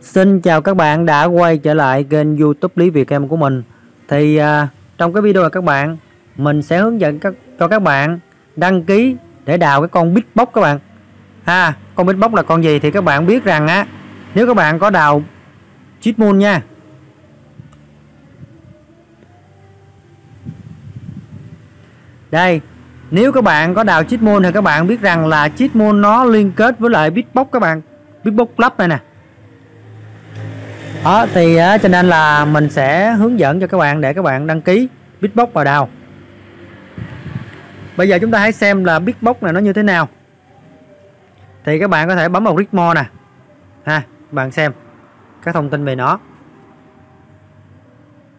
Xin chào các bạn đã quay trở lại kênh youtube Lý Việt Em của mình. Thì à, trong cái video này các bạn Mình sẽ hướng dẫn các, cho các bạn đăng ký để đào cái con Bitbox các bạn. À, Con Bitbox là con gì thì các bạn biết rằng á Nếu các bạn có đào Cheatmoon nha. Đây Nếu các bạn có đào Cheatmoon thì các bạn biết rằng là Cheatmoon nó liên kết với lại Bitbox các bạn. Bitbox Club này nè đó thì á, cho nên là mình sẽ hướng dẫn cho các bạn để các bạn đăng ký Bitbox vào đào. Bây giờ chúng ta hãy xem là Bitbox này nó như thế nào. Thì các bạn có thể bấm vào click more nè. Ha bạn xem các thông tin về nó.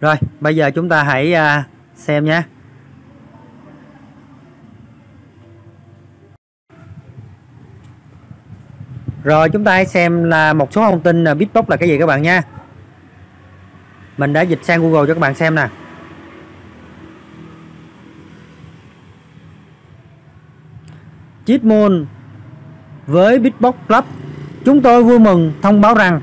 Rồi bây giờ chúng ta hãy à, xem nhé. Rồi, chúng ta hãy xem là một số thông tin là Bitbox là cái gì các bạn nha. Mình đã dịch sang Google cho các bạn xem nè. Chipmoon với Bitbox Club chúng tôi vui mừng thông báo rằng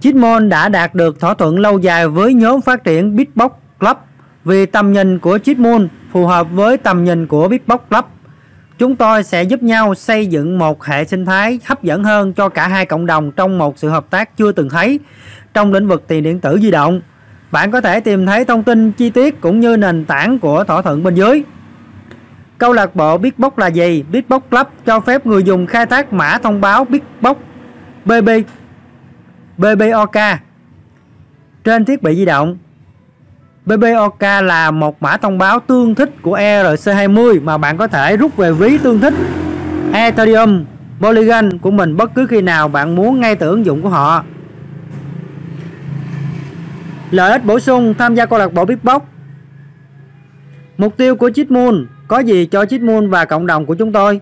Chipmon đã đạt được thỏa thuận lâu dài với nhóm phát triển Bitbox Club vì tầm nhìn của Chipmon phù hợp với tầm nhìn của Bitbox Club. Chúng tôi sẽ giúp nhau xây dựng một hệ sinh thái hấp dẫn hơn cho cả hai cộng đồng trong một sự hợp tác chưa từng thấy trong lĩnh vực tiền điện tử di động. Bạn có thể tìm thấy thông tin chi tiết cũng như nền tảng của thỏa thuận bên dưới. Câu lạc bộ Bitbox là gì? Bitbox Club cho phép người dùng khai thác mã thông báo Bitbox BB BBOK trên thiết bị di động BBOK là một mã thông báo tương thích của ERC20 mà bạn có thể rút về ví tương thích Ethereum, Polygon của mình bất cứ khi nào bạn muốn ngay từ ứng dụng của họ. Lợi ích bổ sung, tham gia câu lạc bộ Bitbox Mục tiêu của Chipmoon có gì cho Chipmoon và cộng đồng của chúng tôi?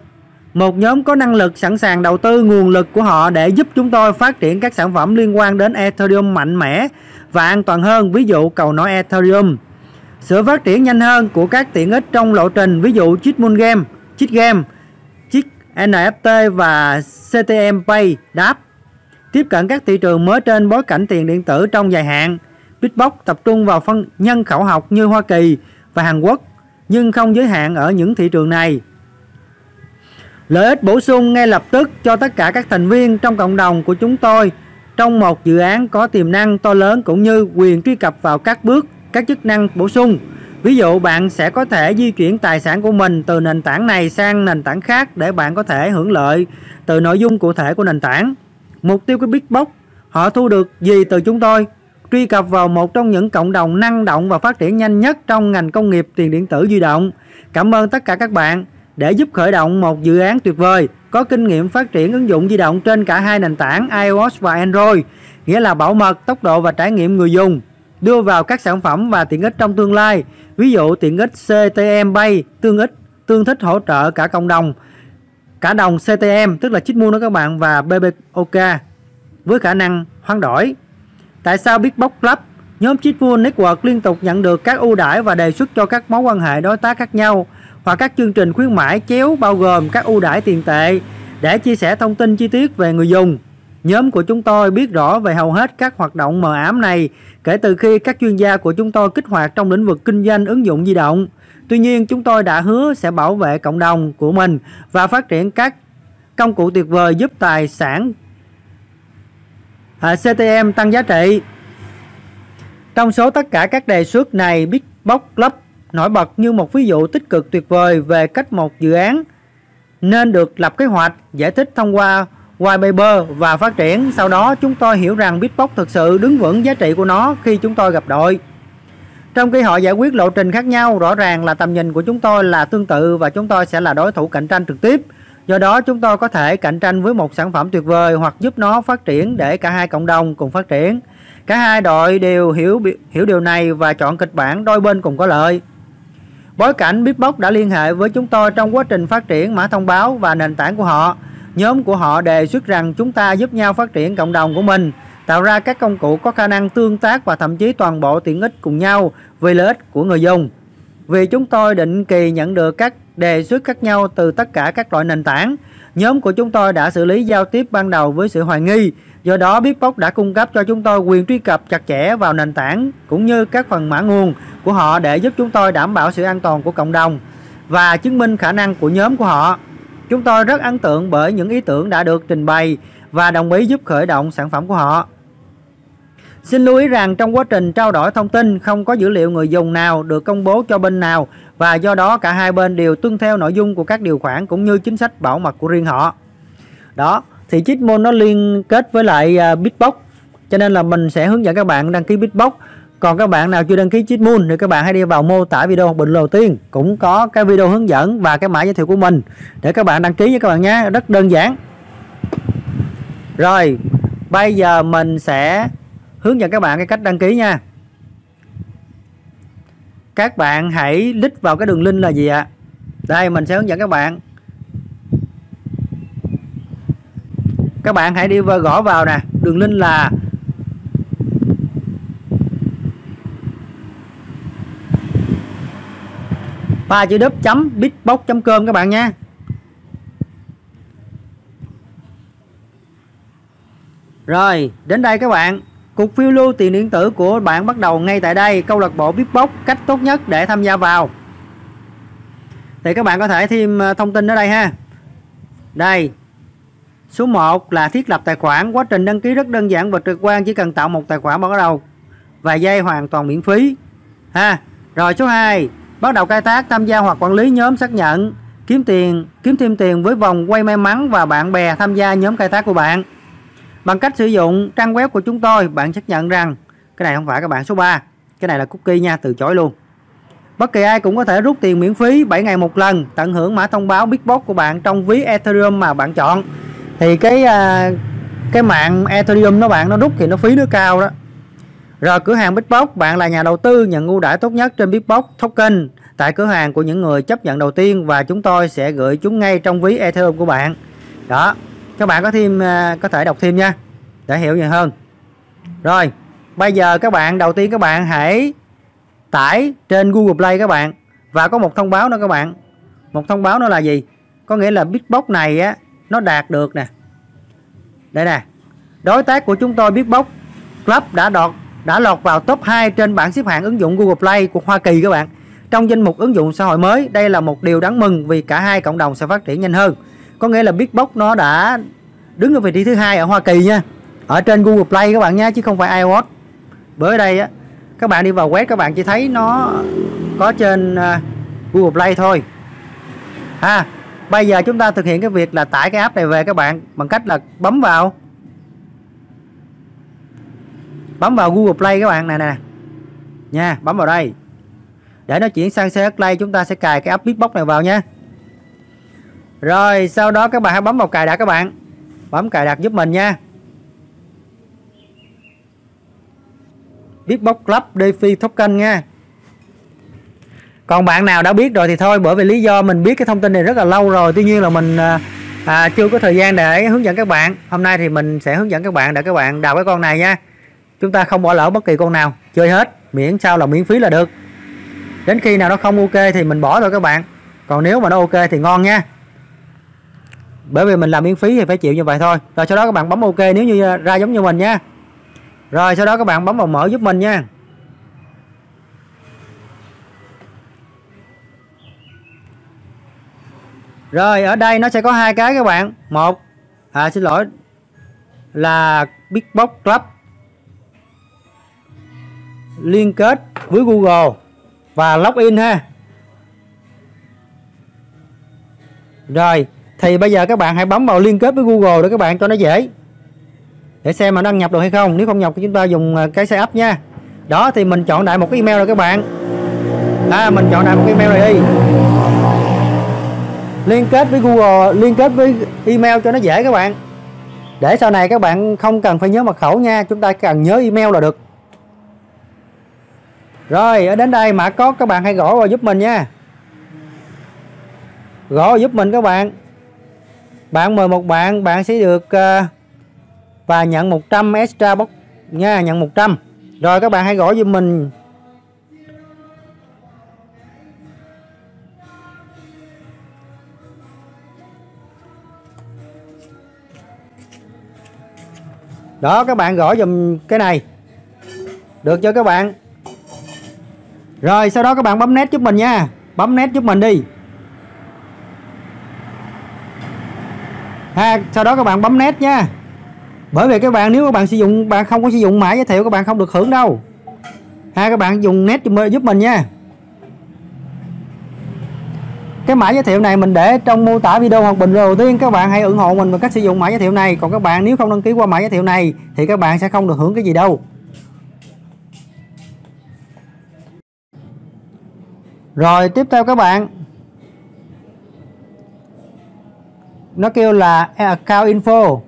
Một nhóm có năng lực sẵn sàng đầu tư nguồn lực của họ để giúp chúng tôi phát triển các sản phẩm liên quan đến Ethereum mạnh mẽ và an toàn hơn, ví dụ cầu nối Ethereum. Sự phát triển nhanh hơn của các tiện ích trong lộ trình, ví dụ Chipmoon Game, Chip Game, Chip NFT và CTM Pay đáp. Tiếp cận các thị trường mới trên bối cảnh tiền điện tử trong dài hạn. Bitbox tập trung vào phân nhân khẩu học như Hoa Kỳ và Hàn Quốc, nhưng không giới hạn ở những thị trường này. Lợi ích bổ sung ngay lập tức cho tất cả các thành viên trong cộng đồng của chúng tôi trong một dự án có tiềm năng to lớn cũng như quyền truy cập vào các bước, các chức năng bổ sung. Ví dụ bạn sẽ có thể di chuyển tài sản của mình từ nền tảng này sang nền tảng khác để bạn có thể hưởng lợi từ nội dung cụ thể của nền tảng. Mục tiêu của Bitbox, họ thu được gì từ chúng tôi? Truy cập vào một trong những cộng đồng năng động và phát triển nhanh nhất trong ngành công nghiệp tiền điện tử di động. Cảm ơn tất cả các bạn để giúp khởi động một dự án tuyệt vời có kinh nghiệm phát triển ứng dụng di động trên cả hai nền tảng iOS và Android, nghĩa là bảo mật, tốc độ và trải nghiệm người dùng, đưa vào các sản phẩm và tiện ích trong tương lai, ví dụ tiện ích CTM Pay tương ích tương thích hỗ trợ cả cộng đồng cả đồng CTM tức là chip mua đó các bạn và BBOK với khả năng hoán đổi. Tại sao Bitbox Club nhóm Chipmoon Network liên tục nhận được các ưu đãi và đề xuất cho các mối quan hệ đối tác khác nhau hoặc các chương trình khuyến mãi chéo bao gồm các ưu đãi tiền tệ để chia sẻ thông tin chi tiết về người dùng. Nhóm của chúng tôi biết rõ về hầu hết các hoạt động mờ ám này kể từ khi các chuyên gia của chúng tôi kích hoạt trong lĩnh vực kinh doanh ứng dụng di động. Tuy nhiên, chúng tôi đã hứa sẽ bảo vệ cộng đồng của mình và phát triển các công cụ tuyệt vời giúp tài sản à, CTM tăng giá trị. Trong số tất cả các đề xuất này, Bitbox Club nổi bật như một ví dụ tích cực tuyệt vời về cách một dự án nên được lập kế hoạch, giải thích thông qua white paper và phát triển. Sau đó chúng tôi hiểu rằng Bitbox thực sự đứng vững giá trị của nó khi chúng tôi gặp đội. Trong khi họ giải quyết lộ trình khác nhau, rõ ràng là tầm nhìn của chúng tôi là tương tự và chúng tôi sẽ là đối thủ cạnh tranh trực tiếp. Do đó chúng tôi có thể cạnh tranh với một sản phẩm tuyệt vời hoặc giúp nó phát triển để cả hai cộng đồng cùng phát triển. Cả hai đội đều hiểu hiểu điều này và chọn kịch bản đôi bên cùng có lợi. Bối cảnh Bitbox đã liên hệ với chúng tôi trong quá trình phát triển mã thông báo và nền tảng của họ. Nhóm của họ đề xuất rằng chúng ta giúp nhau phát triển cộng đồng của mình, tạo ra các công cụ có khả năng tương tác và thậm chí toàn bộ tiện ích cùng nhau vì lợi ích của người dùng. Vì chúng tôi định kỳ nhận được các đề xuất khác nhau từ tất cả các loại nền tảng, Nhóm của chúng tôi đã xử lý giao tiếp ban đầu với sự hoài nghi, do đó Bitbox đã cung cấp cho chúng tôi quyền truy cập chặt chẽ vào nền tảng cũng như các phần mã nguồn của họ để giúp chúng tôi đảm bảo sự an toàn của cộng đồng và chứng minh khả năng của nhóm của họ. Chúng tôi rất ấn tượng bởi những ý tưởng đã được trình bày và đồng ý giúp khởi động sản phẩm của họ. Xin lưu ý rằng trong quá trình trao đổi thông tin không có dữ liệu người dùng nào được công bố cho bên nào và do đó cả hai bên đều tuân theo nội dung của các điều khoản cũng như chính sách bảo mật của riêng họ. Đó, thì Chitmon nó liên kết với lại uh, Bitbox. Cho nên là mình sẽ hướng dẫn các bạn đăng ký Bitbox. Còn các bạn nào chưa đăng ký Chitmon thì các bạn hãy đi vào mô tả video bình đầu tiên. Cũng có cái video hướng dẫn và cái mã giới thiệu của mình để các bạn đăng ký với các bạn nhé, rất đơn giản. Rồi, bây giờ mình sẽ hướng dẫn các bạn cái cách đăng ký nha. Các bạn hãy click vào cái đường link là gì ạ? Đây mình sẽ hướng dẫn các bạn. Các bạn hãy đi vào gõ vào nè đường link là ba chữ đúp chấm bitbox com các bạn nha rồi đến đây các bạn cuộc phiêu lưu tiền điện tử của bạn bắt đầu ngay tại đây, câu lạc bộ Bitbox cách tốt nhất để tham gia vào. Thì các bạn có thể thêm ờ, thông tin ở đây ha. Đây. Số 1 là thiết lập tài khoản, quá trình đăng ký rất đơn giản và trực quan, chỉ cần tạo một tài khoản bắt đầu vài giây hoàn toàn miễn phí. Ha. Rồi số 2, bắt đầu khai thác tham gia hoặc quản lý nhóm xác nhận, kiếm tiền, kiếm thêm tiền với vòng quay may mắn và bạn bè tham gia nhóm khai thác của bạn. Bằng cách sử dụng trang web của chúng tôi, bạn xác nhận rằng cái này không phải các bạn số 3. Cái này là cookie nha, từ chối luôn. Bất kỳ ai cũng có thể rút tiền miễn phí 7 ngày một lần, tận hưởng mã thông báo Bitbox của bạn trong ví Ethereum mà bạn chọn. Thì cái à, cái mạng Ethereum nó bạn nó rút thì nó phí nó cao đó. Rồi cửa hàng Bitbox, bạn là nhà đầu tư nhận ưu đãi tốt nhất trên Bitbox token. Tại cửa hàng của những người chấp nhận đầu tiên và chúng tôi sẽ gửi chúng ngay trong ví Ethereum của bạn. Đó, các bạn có thêm à, có thể đọc thêm nha. Để hiểu nhiều hơn. Rồi bây giờ các bạn đầu tiên các bạn hãy tải trên Google Play các bạn. Và có một thông báo nữa các bạn. Một thông báo nữa là gì? Có nghĩa là Bitbox này á nó đạt được nè. Đây nè. Đối tác của chúng tôi Bitbox Club đã đọt, đã lọt vào top 2 trên bảng xếp hạng ứng dụng Google Play của Hoa Kỳ các bạn. Trong danh mục ứng dụng xã hội mới, đây là một điều đáng mừng vì cả hai cộng đồng sẽ phát triển nhanh hơn. Có nghĩa là Bitbox nó đã đứng ở vị trí thứ hai ở Hoa Kỳ nha. Ở trên Google Play các bạn nhé, chứ không phải iOS. Bởi đây á, các bạn đi vào web các bạn chỉ thấy nó có trên à, Google Play thôi. Ha bây giờ chúng ta thực hiện cái việc là tải cái app này về các bạn bằng cách là bấm vào. Bấm vào Google Play các bạn, này nè nha, bấm vào đây. Để nó chuyển sang CH Play, chúng ta sẽ cài cái app Beatbox này vào nha. Rồi, sau đó các bạn hãy bấm vào cài đặt các bạn. Bấm cài đặt giúp mình nha. Beatbox Club DeFi Token nha còn bạn nào đã biết rồi thì thôi bởi vì lý do mình biết cái thông tin này rất là lâu rồi. Tuy nhiên là mình à, à, chưa có thời gian để hướng dẫn các bạn. Hôm nay thì mình sẽ hướng dẫn các bạn để các bạn đào cái con này nha. Chúng ta không bỏ lỡ bất kỳ con nào. Chơi hết miễn sao là miễn phí là được. Đến khi nào nó không ok thì mình bỏ thôi các bạn. Còn nếu mà nó ok thì ngon nha. Bởi vì mình làm miễn phí thì phải chịu như vậy thôi. Rồi sau đó các bạn bấm ok nếu như ra giống như mình nha. Rồi sau đó các bạn bấm vào mở giúp mình nha. Rồi, ở đây nó sẽ có hai cái các bạn. Một à xin lỗi, là Big Box Club. Liên kết với Google và login ha. Rồi, thì bây giờ các bạn hãy bấm vào liên kết với Google để các bạn cho nó dễ. Để xem mà đăng nhập được hay không. Nếu không nhập thì chúng ta dùng cái cái setup nha. Đó, thì mình chọn đại một cái email rồi các bạn. À mình chọn đại một cái email rồi đi liên kết với Google liên kết với email cho nó dễ các bạn. Để sau này các bạn không cần phải nhớ mật khẩu nha chúng ta cần nhớ email là được. Rồi ở đến đây mã code các bạn hãy gõ vào giúp mình nha. Gõ vào giúp mình các bạn. Bạn mời một bạn bạn sẽ được uh, và nhận 100 extra box nha nhận 100 rồi các bạn hãy gõ giúp mình đó, các bạn gõ dùm cái này. Được chưa các bạn? Rồi, sau đó các bạn bấm nét giúp mình nha. Bấm nét giúp mình đi. Ha, sau đó các bạn bấm nét nha. Bởi vì các bạn, nếu các bạn sử dụng, bạn không có sử dụng mã giới thiệu, các bạn không được hưởng đâu. Ha, các bạn dùng nét giúp mình nha cái mã giới thiệu này mình để trong mô tả video hoặc bình luận đầu tiên các bạn hãy ủng hộ mình bằng cách sử dụng mã giới thiệu này. Còn các bạn nếu không đăng ký qua mã giới thiệu này thì các bạn sẽ không được hưởng cái gì đâu. Rồi tiếp theo các bạn. Nó kêu là account info.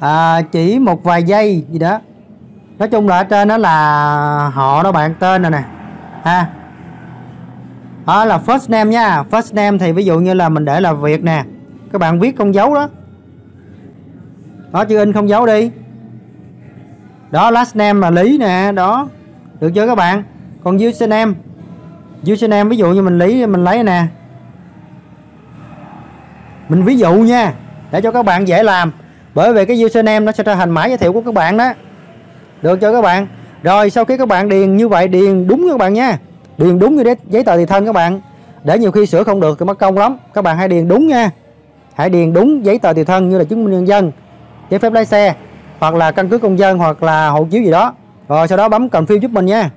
À, chỉ một vài giây gì đó. Nói chung là ở trên đó là họ đó bạn tên rồi nè. Ha đó là first name nha. First name thì ví dụ như là mình để là Việt nè. Các bạn viết con dấu đó. Đó, chữ in không dấu đi. Đó, last name là Lý nè, đó. Được chưa các bạn? Còn username. Username, ví dụ như mình lý, mình lấy nè. Mình ví dụ nha, để cho các bạn dễ làm. Bởi vì cái username nó sẽ trở thành mã giới thiệu của các bạn đó. Được cho các bạn? Rồi, sau khi các bạn điền như vậy, điền đúng các bạn nha điền đúng như giấy tờ tùy thân các bạn. Để nhiều khi sửa không được thì mất công lắm. Các bạn hãy điền đúng nha. Hãy điền đúng giấy tờ tùy thân như là chứng minh nhân dân, giấy phép lái xe, hoặc là căn cước công dân, hoặc là hộ chiếu gì đó. Rồi sau đó bấm confirm giúp mình nha.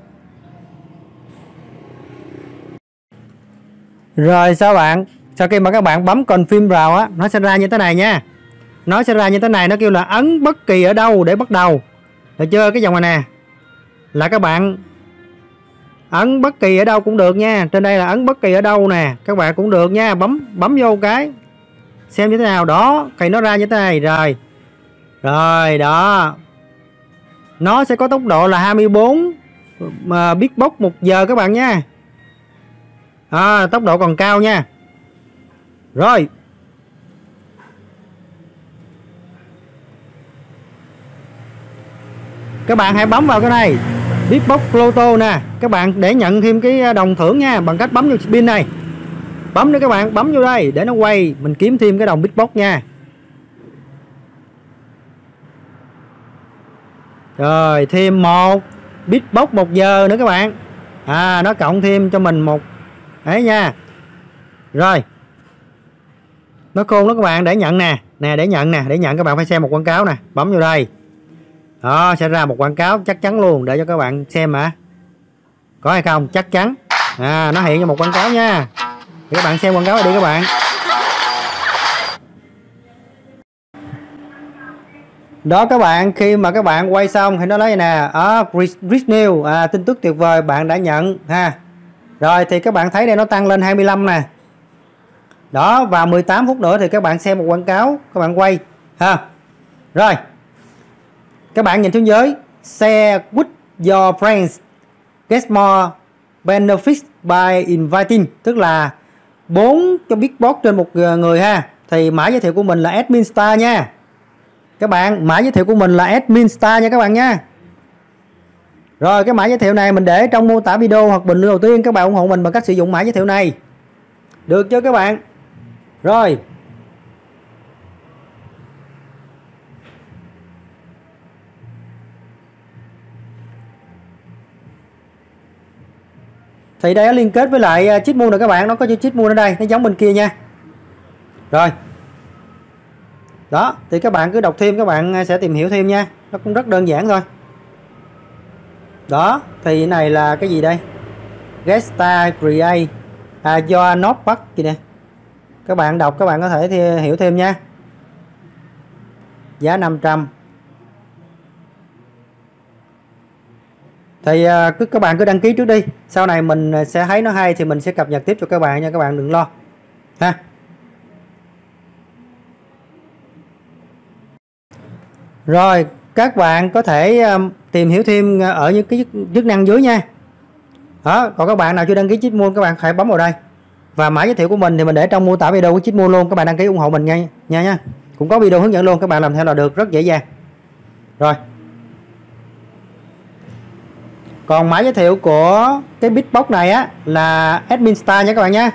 Rồi, sao bạn? Sau khi mà các bạn bấm confirm vào á, nó sẽ ra như thế này nha. Nó sẽ ra như thế này, nó kêu là ấn bất kỳ ở đâu để bắt đầu. Được chưa? Cái dòng này nè. Là các bạn ấn bất kỳ ở đâu cũng được nha. Trên đây là ấn bất kỳ ở đâu nè. Các bạn cũng được nha. Bấm bấm vô cái. Xem như thế nào. Đó thì nó ra như thế này. Rồi. Rồi đó. Nó sẽ có tốc độ là 24 mà biết bốc một giờ các bạn nha. À, tốc độ còn cao nha. Rồi. Các bạn hãy bấm vào cái này. Beatbox Lotto nè. Các bạn để nhận thêm cái à, đồng thưởng nha, bằng cách bấm vô pin này. Bấm nữa các bạn, bấm vô đây để nó quay, mình kiếm thêm cái đồng Beatbox nha. Rồi, thêm một Beatbox một giờ nữa các bạn. À nó cộng thêm cho mình một đấy nha. Rồi. Nó khôn đó các bạn, để nhận nè. Nè, để nhận nè, để nhận, các bạn phải xem một quảng cáo nè. Bấm vô đây đó sẽ ra một quảng cáo chắc chắn luôn để cho các bạn xem mà có hay không? Chắc chắn. À nó hiện cho một quảng cáo nha. Thì các bạn xem quảng cáo này đi các bạn. Đó các bạn khi mà các bạn quay xong thì nó nói nè. À, rich new à, tin tức tuyệt vời bạn đã nhận ha. Rồi thì các bạn thấy đây nó tăng lên 25 nè. Đó và 18 phút nữa thì các bạn xem một quảng cáo các bạn quay ha. Rồi các bạn nhìn xuống dưới. Share with your friends get more benefits by inviting. Tức là bốn cho big box trên một người ha. Thì mã giới thiệu của mình là admin star nha. Các bạn, mã giới thiệu của mình là admin star nha các bạn nha. Rồi, cái mã giới thiệu này mình để trong mô tả video hoặc bình luận đầu tiên. Các bạn ủng hộ mình bằng cách sử dụng mã giới thiệu này. Được chưa các bạn? Rồi. Thì đây nó liên kết với lại chip mua rồi các bạn nó có chữ chip mua ở đây nó giống bên kia nha. Rồi. Đó thì các bạn cứ đọc thêm các bạn à, sẽ tìm hiểu thêm nha. Nó cũng rất đơn giản thôi. Đó thì này là cái gì đây? Gesta Create. À, do Not Bắc gì nè. Các bạn đọc các bạn có thể hiểu thêm nha. Giá 500 thì à, cứ, các bạn cứ đăng ký trước đi. Sau này mình à, sẽ thấy nó hay thì mình sẽ cập nhật tiếp cho các bạn nha, các bạn đừng lo. Ha. Rồi, các bạn có thể à, tìm hiểu thêm ở những cái chức năng dưới nha. Đó, còn các bạn nào chưa đăng ký chip mua các bạn hãy bấm vào đây. Và mã giới thiệu của mình thì mình để trong mô tả video của chip mua luôn. Các bạn đăng ký ủng hộ mình ngay nha nha. Cũng có video hướng dẫn luôn, các bạn làm theo là được, rất dễ dàng. Rồi còn mã giới thiệu của cái bitbox này á, là admin star nha các bạn nha.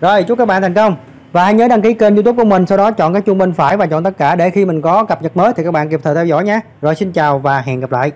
Rồi, chúc các bạn thành công. Và hãy nhớ đăng ký kênh youtube của mình, sau đó chọn cái chuông bên phải và chọn tất cả để khi mình có cập nhật mới thì các bạn kịp thời theo dõi nhé rồi, xin chào và hẹn gặp lại.